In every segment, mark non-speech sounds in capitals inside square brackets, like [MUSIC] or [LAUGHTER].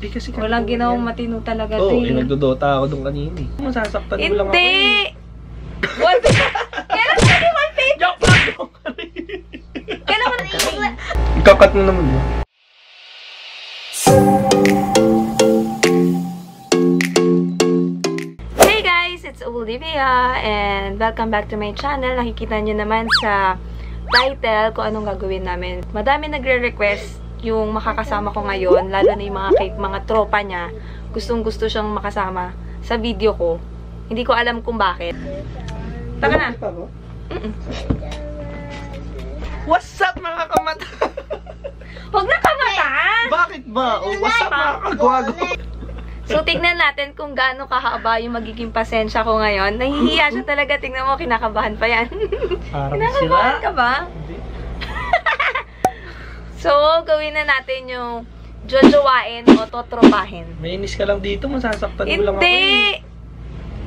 Eh, kasi Walang kanina ginawang matino talaga Oo, to oh, eh. nagdodota ako doon kanina eh. Masasaktan mo lang ako Hindi! eh. What? [LAUGHS] Kailan di one paper? Joke lang, joke lang. Kailan mo na Ikakat mo naman mo. Hey guys! It's Olivia and welcome back to my channel. Nakikita nyo naman sa title kung anong gagawin namin. Madami nagre-request yung makakasama ko ngayon, lalo na yung mga, kay, mga tropa niya. Gustong gusto siyang makasama sa video ko. Hindi ko alam kung bakit. Taka na. What's up mga kamata? Huwag na kamatan! Bakit ba? Oh, what's up mga kagwago? So, tignan natin kung gaano kahaba yung magiging pasensya ko ngayon. Nahihiya siya talaga. Tignan mo, kinakabahan pa yan. Parang kinakabahan ka ba? So, gawin na natin yung jojowain o totropahin. Mainis ka lang dito, masasaktan mo lang ako Hindi! eh.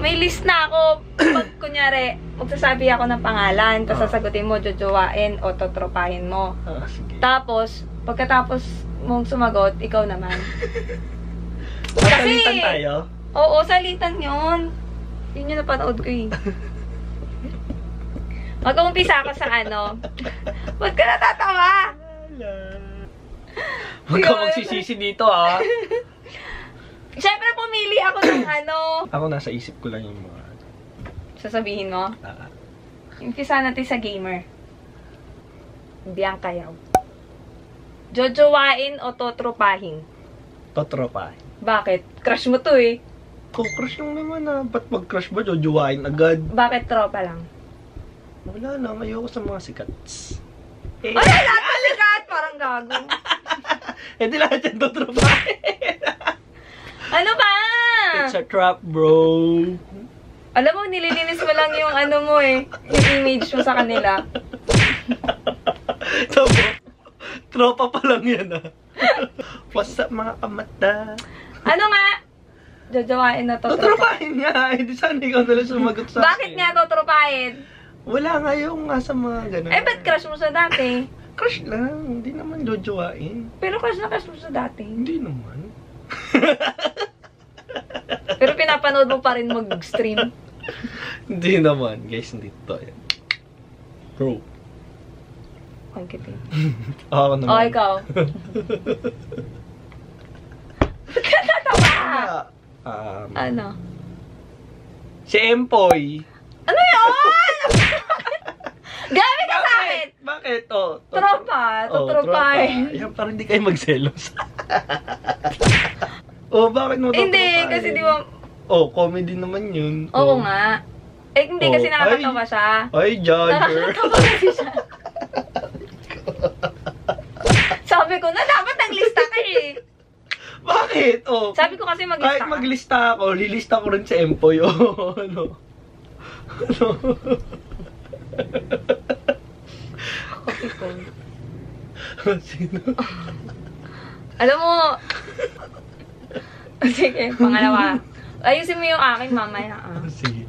May list na ako. Pag, [COUGHS] kunyari, magsasabi ako ng pangalan, tapos Oo. sasagutin mo, jojowain o totropahin mo. Ah, sige. Tapos, pagkatapos mong sumagot, ikaw naman. [LAUGHS] Masalitan tayo? Oo, salitan yun. Yun yung napanood ko eh. [LAUGHS] Mag-uumpisa ako sa ano. [LAUGHS] Ba't ka natatawa? Huwag ka magsisisi dito ah. [LAUGHS] Siyempre, pumili ako ng [COUGHS] ano. Ako nasa isip ko lang yung mga... Sasabihin mo, Ah, umpisa natin sa gamer. Bianca Yao. Jojowain o totropahin? totropa. Bakit? Crush mo to eh. Kung crush lang naman ah. Ba't mag-crush ba? Jojowain agad. Bakit tropa lang? Wala lang. Ayoko sa mga sikats. Ay, lahat malikat! Parang gago. [LAUGHS] eh di lahat yan totropa. [LAUGHS] Ano ba? It's a trap, bro. Alam mo, nililinis mo lang yung ano mo eh. Yung image mo sa kanila. [LAUGHS] Tamo. Tropa pa lang yan ah. What's up mga kamata? Ano nga? Jojowain na to. Totropahin nga. Hindi sana ikaw nalang sumagot sa Bakit akin. nga to tropahin? Wala nga yung nga sa mga ganun. Eh, ba't crush mo sa dati? [LAUGHS] Crush lang. Hindi naman jojowain. Pero crush na crush mo sa dati. Hindi naman. [LAUGHS] Pero pinapanood mo pa rin mag-stream. [LAUGHS] Hindi naman. Guys, hindi to. Yan. Bro. Ang kitin. Ako naman. Oh, ikaw. Ba't ka natawa? Um, Ano? si Empoy. Ano yun? Gabi ka sa akin! Bakit? Oh, to- Tropa. Oh, Totropa eh. tropa. Yan, parang hindi kayo magselos. [LAUGHS] oh, bakit mo Hindi, totropahin? kasi di ba... Oh, comedy naman yun. Oo Oh. nga. Eh, hindi Oh, kasi nakakatawa siya. Ay, judger. Nakakatawa kasi siya. [LAUGHS] Sabi ko na, dapat naglista ka eh. [LAUGHS] bakit? Oh. Sabi ko kasi maglista Kahit ka. maglista ako, lilista ko rin si Empoy. Oh, ano? Ano? Ko. [LAUGHS] Sino? Alam mo, sige, pangalawa. Ayusin mo yung akin mamaya. Ah. [LAUGHS] Sige.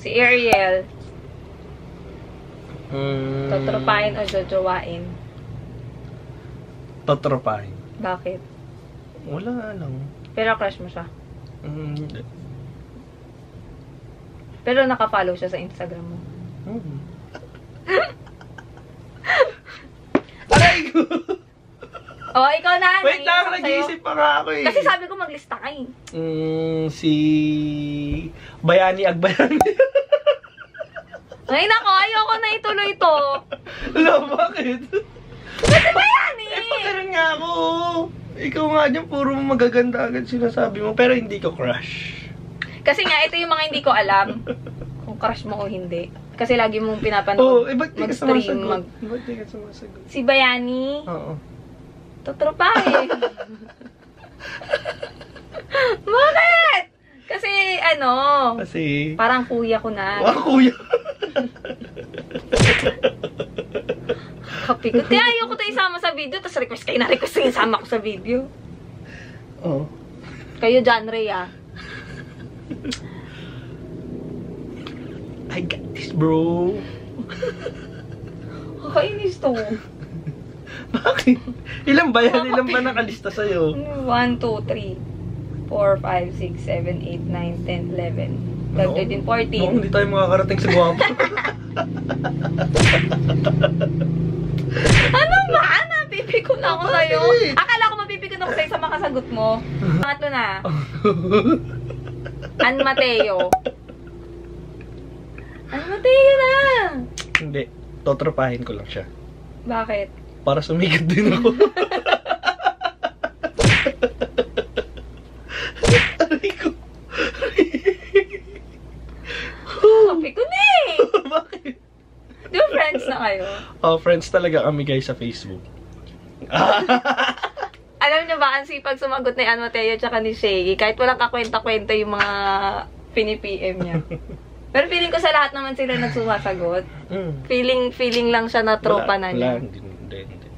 Si Ariel, Mm, totropahin o jojowain. Totropahin. Bakit? Wala lang. Pero crush mo siya. Mm. Pero nakafollow siya sa Instagram mo. Mm. [LAUGHS] Aray ko! Oh, ikaw na. Wait lang, nag-iisip pa nga ako eh. Kasi sabi ko maglista ka eh. Mm, si... Bayani Agbayani. [LAUGHS] Ay, nako, ayoko na ituloy to. Wala, bakit? Kasi ba yan Eh, eh? pagkaroon nga ako. Ikaw nga dyan, puro magaganda agad sinasabi mo. Pero hindi ko crush. Kasi nga, ito yung mga hindi ko alam. [LAUGHS] Kung crush mo o hindi. Kasi lagi mong Oh, pinapanood. eh, ba't di ka mag-stream, sumasagot? mag... Ba't di ka sumasagot? Si Bayani, Oo. Totropahin. [LAUGHS] Bakit? Kasi, ano, Kasi... parang kuya ko na. Wow, kuya. Kapi ko. Kaya ayoko to isama sa video, tapos request kayo na request yung isama ko sa video. Oo. Kayo, genre ah. I got this, bro. Kakainis to. Bakit? Ilan ba yan? Ilan ba nakalista sa'yo? 1, 2, 3, 4, 5, 6, 7, 8, 9, 10, 11, 12, 13, 14. No, hindi tayo makakarating sa guwapo. [LAUGHS] Ano ba? Napipikon na ako sa'yo. Bakit? Akala ko mapipikon ako sa'yo sa mga sagot mo. Pangatlo na. [LAUGHS] An Mateo. An Mateo na! hindi. Totropahin ko lang siya. Bakit? Para sumigat din ako. [LAUGHS] Aray ko. Mapikon eh! [LAUGHS] Bakit? Ba friends na kayo? Oh, friends talaga kami guys sa Facebook. [LAUGHS] Alam niyo ba, ang sipag sumagot ni An Mateo tsaka ni Shay, kahit walang kakwenta-kwenta yung mga pini-PM niya. Pero feeling ko sa lahat naman sila nagsumasagot. Mm. Feeling, feeling lang siya na tropa Wala- na niya. Wala, hindi, hindi, hindi.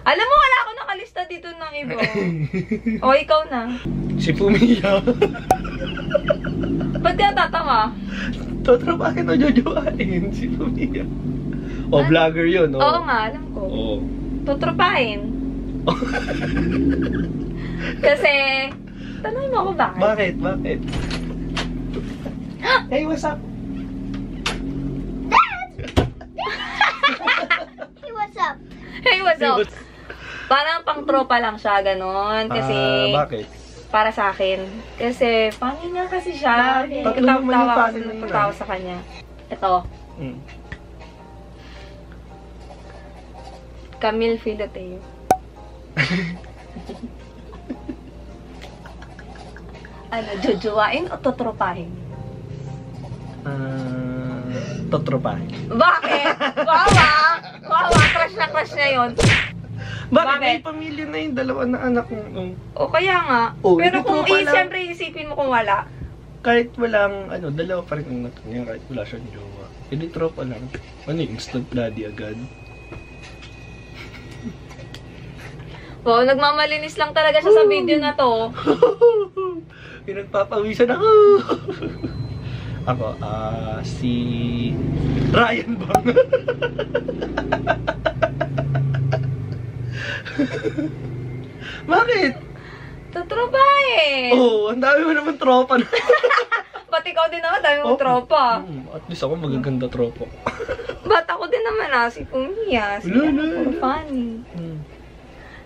Alam mo, wala ako nakalista dito ng iba. [LAUGHS] o, ikaw na. Si Pumia. Ba't ka tatawa? Totropahin o jojoahin si Pumia. O, vlogger yun. Oh. Oo nga, alam ko. Oo. Tutropahin. [LAUGHS] Kasi, tanongin mo ako bakit? Bakit? Bakit? hey, what's up? Hey, what's up? What's- Parang pang tropa lang siya, ganon. Kasi, Ah, bakit? para sa akin. Kasi, funny nga kasi siya. Bakit? Tatlo naman yung na yun, ah. sa kanya. Ito, Mm. Camille Filoteo. [LAUGHS] ano, jujuwain o tutropahin? Ah, totropahin. Bakit? Wawa! Wawa, crush na crush na yun. Bakit? Bakit? May pamilya na yung dalawa na anak mo. Oh. O kaya nga. Oh, Pero hindi kung tropa i- lang. siyempre isipin mo kung wala. Kahit walang, ano, dalawa pa rin ang anak niya, kahit wala siyang jowa. Hindi tropa lang. Ano yung instant daddy agad? Wow, [LAUGHS] nagmamalinis lang talaga siya sa video na to. [LAUGHS] Pinagpapawisan ako. [LAUGHS] ako, ah, si Ryan Bang. [LAUGHS] Bakit? Tutropahin! Oh, ang dami mo naman tropa na. [LAUGHS] Ba't ikaw din naman, dami mong Oh. tropa. Hmm, at least ako magaganda tropa. [LAUGHS] Ba't ako din naman ah, si Pumia, si ano, puro funny. Hmm.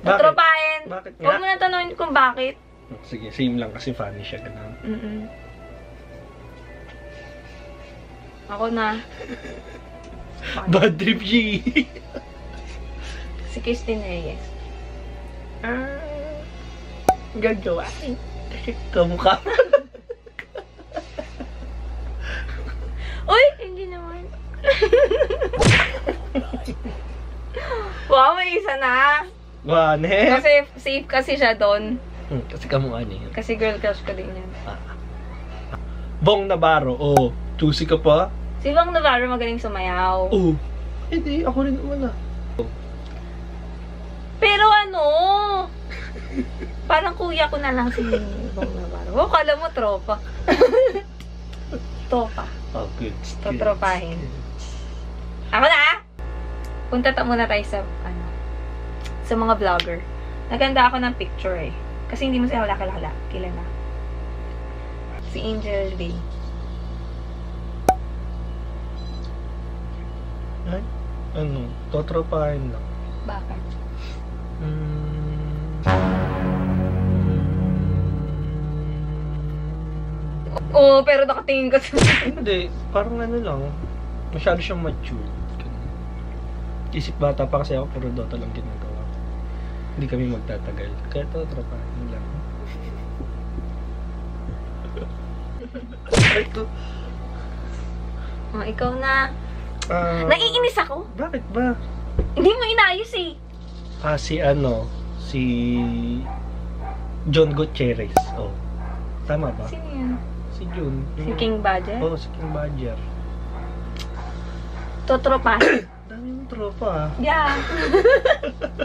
Tutropahin! Bakit nga? Huwag mo na tanongin kung bakit. Sige, same lang kasi funny siya. Ganun. Mm-mm. Ako na. Bad trip G. Si Christine Reyes. ah, gagawa. Kamukha. Uy! Hindi naman. wow, may isa na. Wane. Kasi safe kasi siya doon. Hmm, kasi kamukha niya yun. Kasi girl crush ko din yan. Bong Navarro. Oh, choosy ka pa? Si Bang Navarro magaling sumayaw. Oh. Hindi, ako rin naman ah. Pero ano? [LAUGHS] Parang kuya ko na lang si Bang Navarro. Oh, kala mo tropa. [LAUGHS] tropa. Oh, good. Totropahin. Ako na ah! Punta ta muna tayo sa, ano, sa mga vlogger. Naganda ako ng picture eh. Kasi hindi mo siya wala kilala. Kilala. Si Angel Lee. Ay, ano, totropahin lang. Bakit? Oo, oh, pero nakatingin ka sa... [LAUGHS] Hindi, parang ano lang. Masyado siyang mature. Ganun. Isip bata pa kasi ako, puro Dota lang ginagawa. ko. Hindi kami magtatagal. Kaya totropahin lang. [LAUGHS] Ay, to. oh, ikaw na. Ah, Naiinis ako. bakit ba? Hindi mo inayos eh. Ah, si ano, si John Gutierrez. Oh. Tama ba? Sino yan? Si John. Si King Badger? Oo, oh, si King Badger. Totropa. [COUGHS] Dami mong tropa ah. yeah.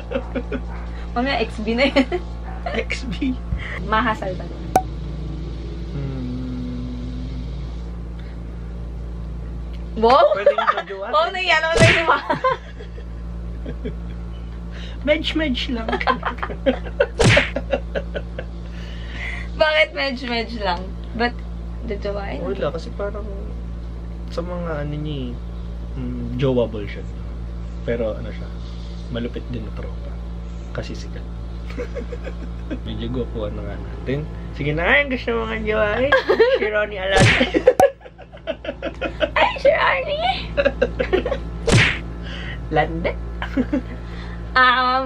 [LAUGHS] Mamaya XB na yan. XB. Mahasal ba? Hmm. Wow! Pwede yung jojoan. Wow, naiyan ako na yung. [LAUGHS] Medj-medj lang. [LAUGHS] Bakit medj-medj lang? Ba't jojowain? Wala, kasi parang sa mga ano niya eh, mm, jowable siya. Pero ano siya, malupit din na tropa. Kasi sikat. [LAUGHS] Medyo gwapuan na nga natin. Sige na, ang gusto mo nga jowain. Si Ronnie Alonso. Arnie! [LAUGHS] Lande? Um,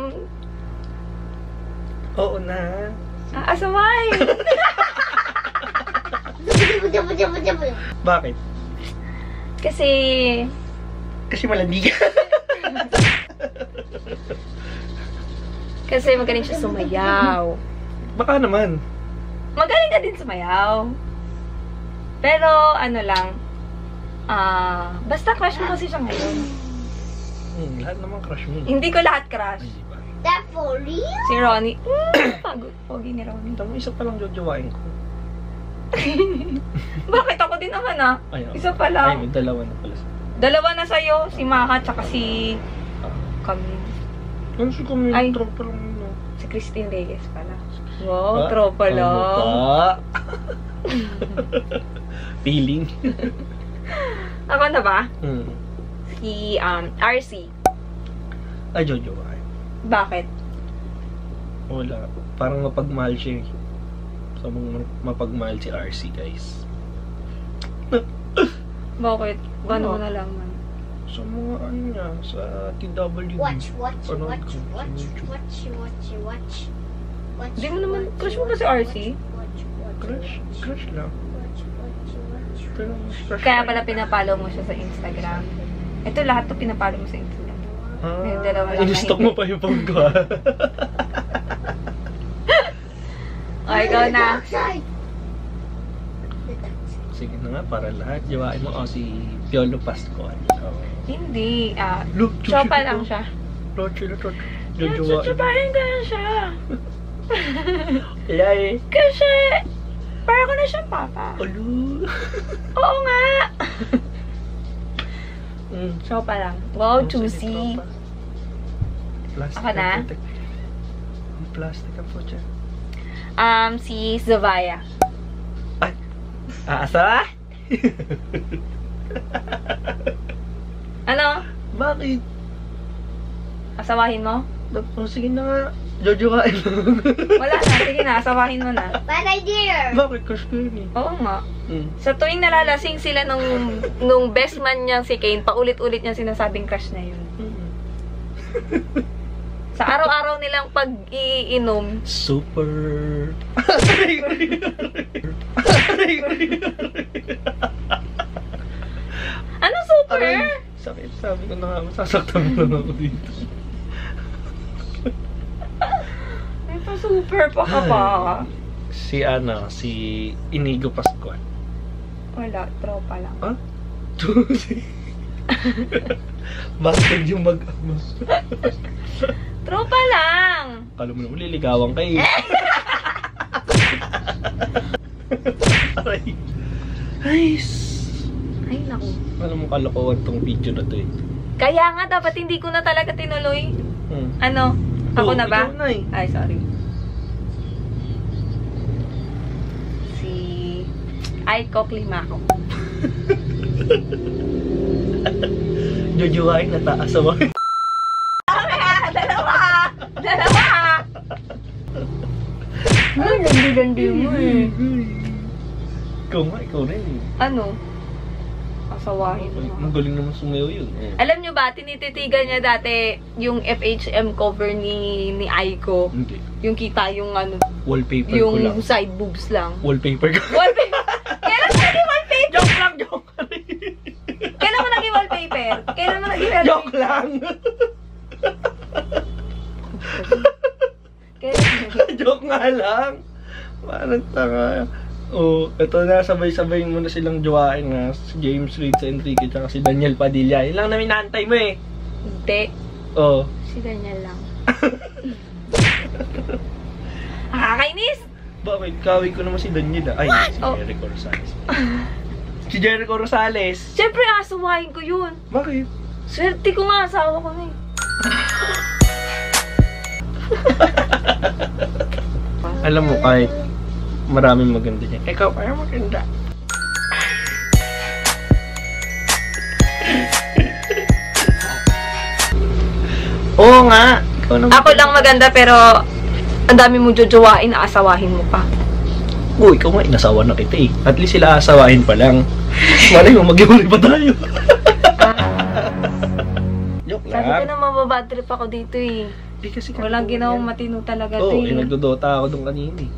Oo na. aasaway! [LAUGHS] Bakit? Kasi, Kasi malandi ka. [LAUGHS] kasi magaling siya sumayaw. Baka naman. Magaling ka din sumayaw. Pero, ano lang, ah, basta crush mo kasi siya ngayon. Hmm, lahat naman crush mo. Hindi ko lahat crush. Ay? That for real? Si Ronnie, [COUGHS] mm, pagod, pogi ni Ronnie. Tama, isa pa lang jojowain ko. [LAUGHS] Bakit ako din naman ah? Ay. Isa pa Ay, lang. may dalawa na pala. Dalawa na sa'yo, si Maka tsaka si Ah. kami. Ano si kami Ay. tropa lang yun. ah. Si Christine Reyes pala. Wow, Ah, tropa ano lang. pa? [LAUGHS] Feeling. [LAUGHS] Ako na ba? Hmm. Si um, RC. Ay, jojowain. Bakit? Wala. Parang mapagmahal siya eh. Sa mga mapagmahal si RC, guys. Bakit? Gano'n mo Ano? na lang man. Sa mga ano niya, sa TWD. Watch, watch, Ano watch, watch, watch, watch, watch. Watch, Hindi mo naman, crush mo ba si RC? Crush? Crush lang. Pero Kaya pala pinapalo mo siya sa Instagram. Ito lahat to pinapalo mo sa Instagram. Ah, Yung dalawa lang in-stock na mo pa yung phone ko ah. O, ikaw na. Sige na nga, para lahat. Jawain mo. O, si Piolo Pascual. Oh. Hindi. Ah, Look, Chopa lang siya. Na to. Chuchupahin Jojowain. ko na siya. Eh. [LAUGHS] Kasi, para ko na siyang papa. Alo. [LAUGHS] Oo nga. Mm. Chopa lang. Wow, juicy. tropa. Plastic Ako na? Ang plastic ang putya. Um, si Zavaya. Ay! Aasa? Ano? Bakit? Asawahin mo? Oh, sige na nga. Jojowain lang. Wala na. Sige na, asawahin mo na. Bad idea. Bakit? Crush ko yun eh. Oo nga. Mm. Sa tuwing nalalasing sila nung, nung best man niyang si Kane, paulit-ulit niyang sinasabing crush na yun. Mm. Sa araw-araw nilang pag-iinom, Super. ano super? Aray, sakit. Sabi ko na nga, masasaktan mo lang ako dito. Super pa ka pa. Si ano, si Inigo Pascual. Wala, tropa lang. [LAUGHS] Ha? Bakit yung mag-ama? Tropa lang! Alam mo naman, liligawan kayo. [LAUGHS] Aray. Ay, Ay, naku. alam mo kalokohan tong video na to eh. Kaya nga, dapat hindi ko na talaga tinuloy. Hmm. Ano? Ako Oo, na ba? na eh. Ay, sorry. Aiko Climaco. [LAUGHS] Jojowain na taas sa mga. Ah, dalawa! Dalawa! Ay, gandi-gandi mo eh. Ikaw nga, ikaw rin eh. Ano? Asawahin mo. Ang galing naman sumayaw yun. Eh. Alam nyo ba, tinititigan niya dati yung FHM cover ni ni Aiko. Hindi. Yung kita yung ano, Wallpaper ko lang. yung side boobs lang. Wallpaper ko. Wallpaper! Kailan mo naging wallpaper? joke lang, joke Kailan wallpaper? Kailan mo wallpaper? Joke lang. [LAUGHS] Joke nga lang. Parang tanga. Oh, ito na, sabay-sabay mo na silang jowain nga. Si James Reid sa Enrique, tsaka si Daniel Padilla. Yun lang namin naantay mo eh. Hindi. Oh. Si Daniel lang. [LAUGHS] Nakakainis! Bakit? Kawin ko naman si Daniel ah. Ay, si Oh. Rosales. [LAUGHS] si Jericho Rosales. Siyempre, asuwahin ko yun. Bakit? Swerte ko nga, asawa ko na eh. [LAUGHS] Alam mo, kahit maraming maganda niya. Ikaw, ay maganda. [LAUGHS] Oo nga. Ikaw. Ako lang maganda pero ang dami mong jojowain, aasawahin mo pa. Uy, ikaw nga, inasawa na kita eh. At least sila asawahin pa lang. Malay mo, mag-iwalay pa tayo. [LAUGHS] Joke Sabi ko lang. na mababad trip ako dito eh. Eh, kasi Walang ginawang matino talaga Oo, to oh, eh. nagdodota ako doon kanina eh.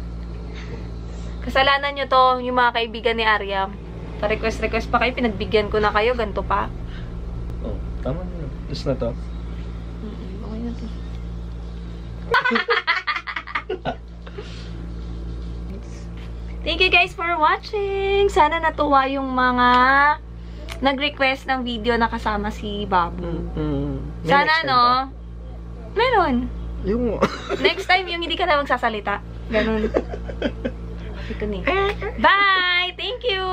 Kasalanan nyo to, yung mga kaibigan ni Arya. Pa-request-request pa kayo, pinagbigyan ko na kayo, ganito pa. Oh, tama na. Tapos na to. Mm-mm, okay na to. [LAUGHS] Thank you guys for watching! Sana natuwa yung mga nag-request ng video na kasama si Babu. Mm. May Sana no, ba? meron. Yung... [LAUGHS] Next time yung hindi ka na magsasalita. Ganun. [LAUGHS] Ito ni. Bye! Thank you!